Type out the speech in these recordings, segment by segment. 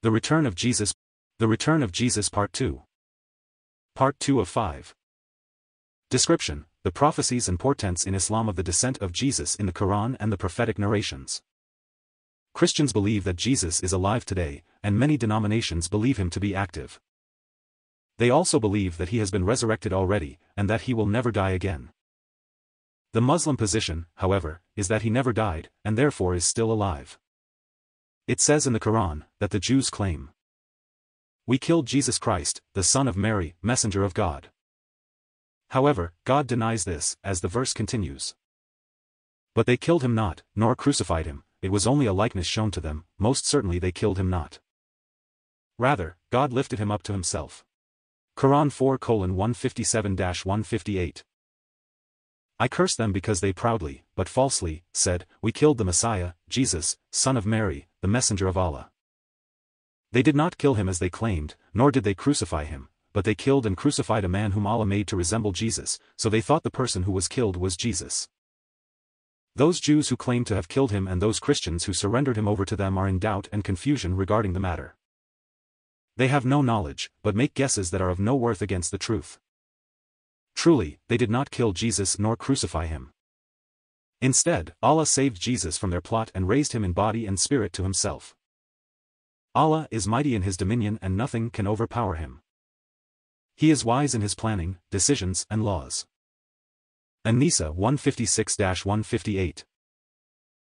The Return of Jesus The Return of Jesus Part 2 Part 2 of 5 Description, the prophecies and portents in Islam of the descent of Jesus in the Quran and the prophetic narrations. Christians believe that Jesus is alive today, and many denominations believe him to be active. They also believe that he has been resurrected already, and that he will never die again. The Muslim position, however, is that he never died, and therefore is still alive. It says in the Quran, that the Jews claim. We killed Jesus Christ, the Son of Mary, Messenger of God. However, God denies this, as the verse continues. But they killed him not, nor crucified him, it was only a likeness shown to them, most certainly they killed him not. Rather, God lifted him up to himself. Quran 4 157-158 I curse them because they proudly, but falsely, said, We killed the Messiah, Jesus, son of Mary, the messenger of Allah. They did not kill him as they claimed, nor did they crucify him, but they killed and crucified a man whom Allah made to resemble Jesus, so they thought the person who was killed was Jesus. Those Jews who claim to have killed him and those Christians who surrendered him over to them are in doubt and confusion regarding the matter. They have no knowledge, but make guesses that are of no worth against the truth. Truly, they did not kill Jesus nor crucify him. Instead, Allah saved Jesus from their plot and raised him in body and spirit to himself. Allah is mighty in his dominion and nothing can overpower him. He is wise in his planning, decisions and laws. An-Nisa 156-158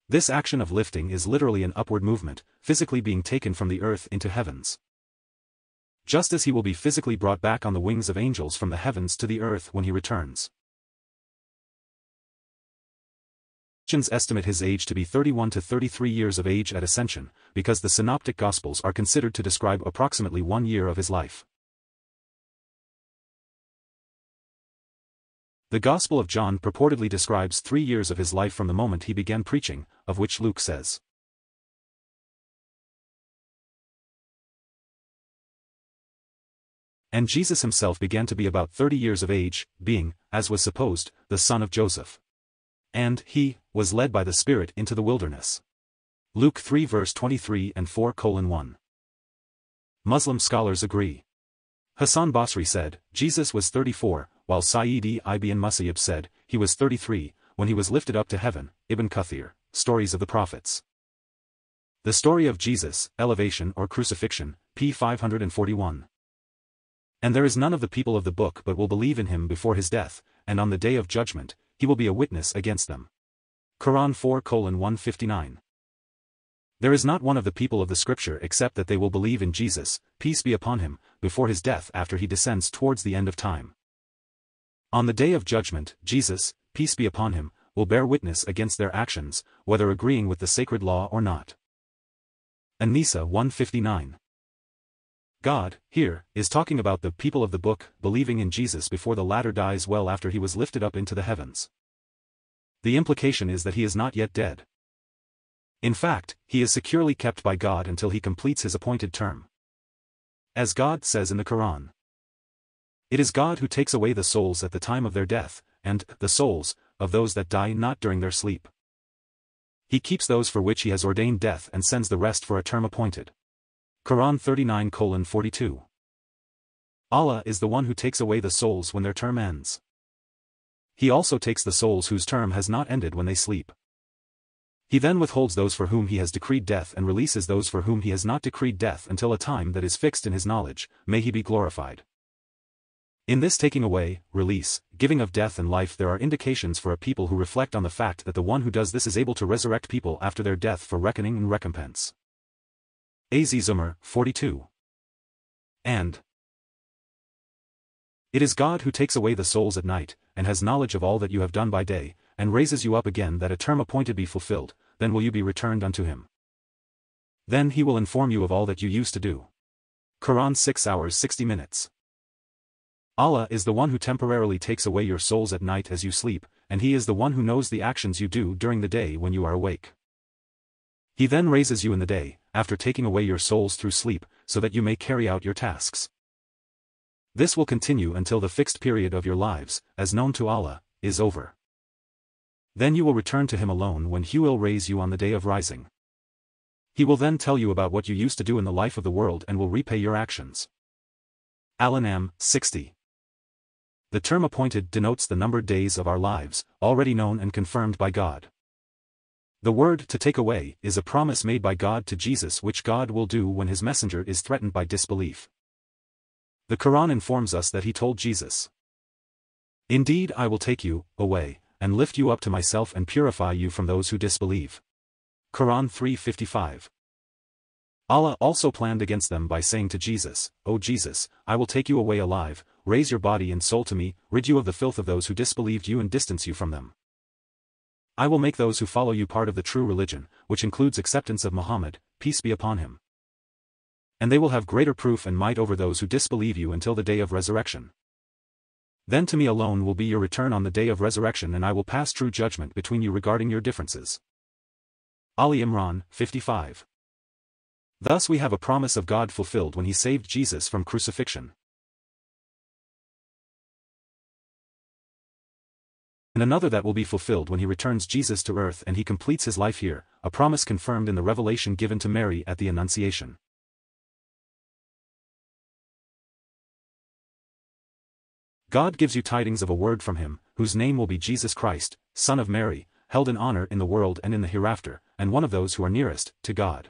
This action of lifting is literally an upward movement, physically being taken from the earth into heavens just as he will be physically brought back on the wings of angels from the heavens to the earth when he returns. Christians estimate his age to be 31 to 33 years of age at ascension, because the synoptic gospels are considered to describe approximately one year of his life. The Gospel of John purportedly describes three years of his life from the moment he began preaching, of which Luke says, And Jesus himself began to be about thirty years of age, being, as was supposed, the son of Joseph. And, he, was led by the Spirit into the wilderness. Luke 3 verse 23 and 4 colon 1. Muslim scholars agree. Hassan Basri said, Jesus was 34, while Sayyidi ibn Musayyib said, he was 33, when he was lifted up to heaven, Ibn Kathir, Stories of the Prophets. The story of Jesus, elevation or crucifixion, p. 541. And there is none of the people of the book but will believe in him before his death, and on the day of judgment, he will be a witness against them. Quran 4 159 There is not one of the people of the scripture except that they will believe in Jesus, peace be upon him, before his death after he descends towards the end of time. On the day of judgment, Jesus, peace be upon him, will bear witness against their actions, whether agreeing with the sacred law or not. An-Nisa 159 God, here, is talking about the people of the book believing in Jesus before the latter dies well after he was lifted up into the heavens. The implication is that he is not yet dead. In fact, he is securely kept by God until he completes his appointed term. As God says in the Quran. It is God who takes away the souls at the time of their death, and, the souls, of those that die not during their sleep. He keeps those for which he has ordained death and sends the rest for a term appointed. Quran 39 42. Allah is the one who takes away the souls when their term ends. He also takes the souls whose term has not ended when they sleep. He then withholds those for whom he has decreed death and releases those for whom he has not decreed death until a time that is fixed in his knowledge, may he be glorified. In this taking away, release, giving of death and life there are indications for a people who reflect on the fact that the one who does this is able to resurrect people after their death for reckoning and recompense. Az-Zumar, 42. And It is God who takes away the souls at night, and has knowledge of all that you have done by day, and raises you up again that a term appointed be fulfilled, then will you be returned unto him. Then he will inform you of all that you used to do. Quran 6 hours 60 minutes. Allah is the one who temporarily takes away your souls at night as you sleep, and he is the one who knows the actions you do during the day when you are awake. He then raises you in the day, after taking away your souls through sleep, so that you may carry out your tasks. This will continue until the fixed period of your lives, as known to Allah, is over. Then you will return to Him alone when He will raise you on the day of rising. He will then tell you about what you used to do in the life of the world and will repay your actions. Al-An'am 60. The term appointed denotes the numbered days of our lives, already known and confirmed by God. The word to take away is a promise made by God to Jesus which God will do when his messenger is threatened by disbelief. The Quran informs us that he told Jesus, Indeed I will take you, away, and lift you up to myself and purify you from those who disbelieve. Quran 355 Allah also planned against them by saying to Jesus, O Jesus, I will take you away alive, raise your body and soul to me, rid you of the filth of those who disbelieved you and distance you from them. I will make those who follow you part of the true religion, which includes acceptance of Muhammad, peace be upon him. And they will have greater proof and might over those who disbelieve you until the day of resurrection. Then to me alone will be your return on the day of resurrection and I will pass true judgment between you regarding your differences. Ali Imran, 55 Thus we have a promise of God fulfilled when he saved Jesus from crucifixion. And another that will be fulfilled when he returns Jesus to earth and he completes his life here, a promise confirmed in the revelation given to Mary at the Annunciation. God gives you tidings of a word from him, whose name will be Jesus Christ, Son of Mary, held in honor in the world and in the hereafter, and one of those who are nearest to God.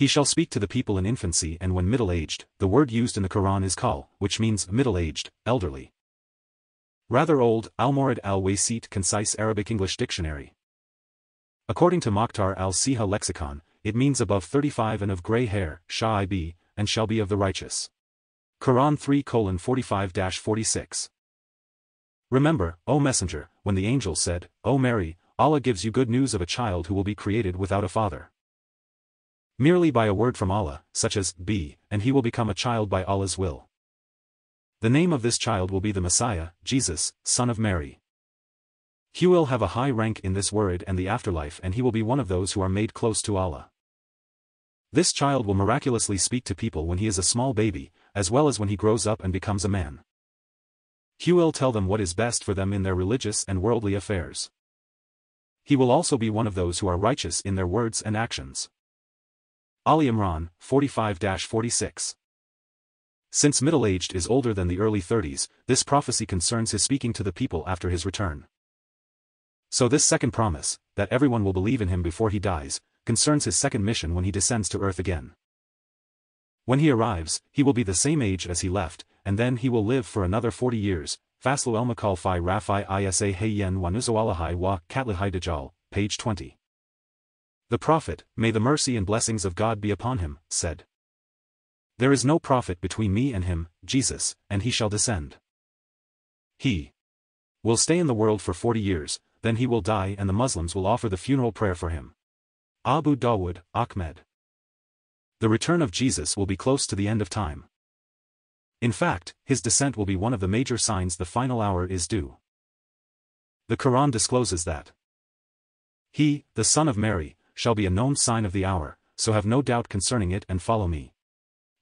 He shall speak to the people in infancy and when middle-aged, the word used in the Quran is kal, which means middle-aged, elderly. Rather old, Al-Mawrid al-Wasit Concise Arabic-English Dictionary. According to Mokhtar al-Siha Lexicon, it means above 35 and of grey hair, shall be, and shall be of the righteous. Quran 3 45-46 Remember, O Messenger, when the angel said, O Mary, Allah gives you good news of a child who will be created without a father. Merely by a word from Allah, such as, be, and he will become a child by Allah's will. The name of this child will be the Messiah, Jesus, son of Mary. He will have a high rank in this world and the afterlife and he will be one of those who are made close to Allah. This child will miraculously speak to people when he is a small baby, as well as when he grows up and becomes a man. He will tell them what is best for them in their religious and worldly affairs. He will also be one of those who are righteous in their words and actions. Ali Imran, 45-46. Since middle-aged is older than the early 30s, this prophecy concerns his speaking to the people after his return. So this second promise, that everyone will believe in him before he dies, concerns his second mission when he descends to earth again. When he arrives, he will be the same age as he left, and then he will live for another 40 years. Faslu el Rafi Isa Hayyen Wanuzualahai wa Katlihai Dajjal, page 20. The Prophet, may the mercy and blessings of God be upon him, said. There is no prophet between me and him, Jesus, and he shall descend. He will stay in the world for forty years, then he will die and the Muslims will offer the funeral prayer for him. Abu Dawud, Ahmed. The return of Jesus will be close to the end of time. In fact, his descent will be one of the major signs the final hour is due. The Quran discloses that he, the son of Mary, shall be a known sign of the hour, so have no doubt concerning it and follow me.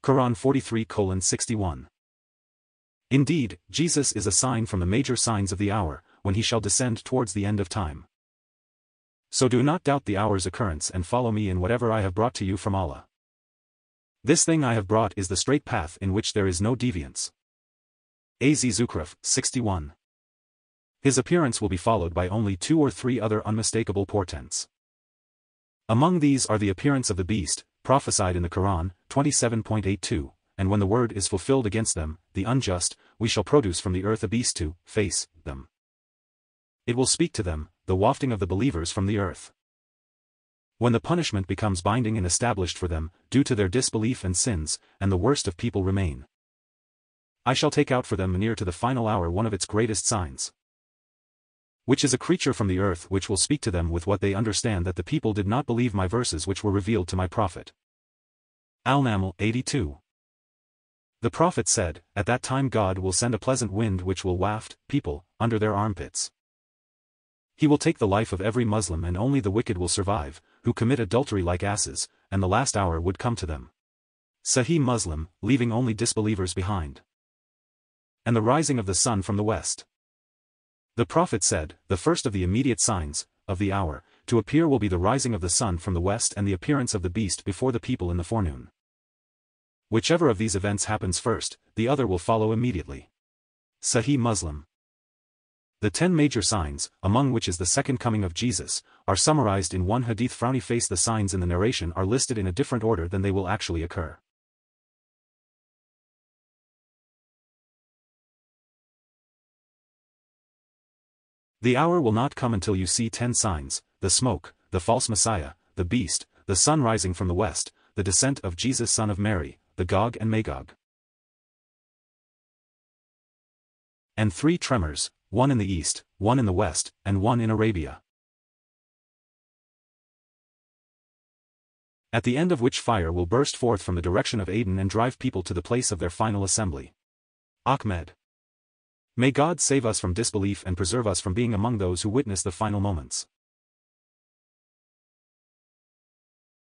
Quran 43 61 Indeed, Jesus is a sign from the major signs of the hour, when he shall descend towards the end of time. So do not doubt the hour's occurrence and follow me in whatever I have brought to you from Allah. This thing I have brought is the straight path in which there is no deviance. Az Zukhruf, 61. His appearance will be followed by only two or three other unmistakable portents. Among these are the appearance of the beast, prophesied in the Quran, 27.82, and when the word is fulfilled against them, the unjust, we shall produce from the earth a beast to face them. It will speak to them, the wafting of the believers from the earth. When the punishment becomes binding and established for them, due to their disbelief and sins, and the worst of people remain. I shall take out for them near to the final hour one of its greatest signs which is a creature from the earth which will speak to them with what they understand that the people did not believe my verses which were revealed to my prophet. Al-Naml 82 The prophet said, At that time God will send a pleasant wind which will waft, people, under their armpits. He will take the life of every Muslim and only the wicked will survive, who commit adultery like asses, and the last hour would come to them. Sahih Muslim, leaving only disbelievers behind. And the rising of the sun from the west. The prophet said, the first of the immediate signs, of the hour, to appear will be the rising of the sun from the west and the appearance of the beast before the people in the forenoon. Whichever of these events happens first, the other will follow immediately. Sahih Muslim The ten major signs, among which is the second coming of Jesus, are summarized in one hadith frowny face the signs in the narration are listed in a different order than they will actually occur. The hour will not come until you see ten signs, the smoke, the false Messiah, the beast, the sun rising from the west, the descent of Jesus son of Mary, the Gog and Magog. And three tremors, one in the east, one in the west, and one in Arabia. At the end of which fire will burst forth from the direction of Aden and drive people to the place of their final assembly. Ahmed. May God save us from disbelief and preserve us from being among those who witness the final moments.